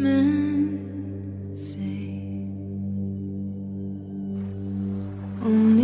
men say. Only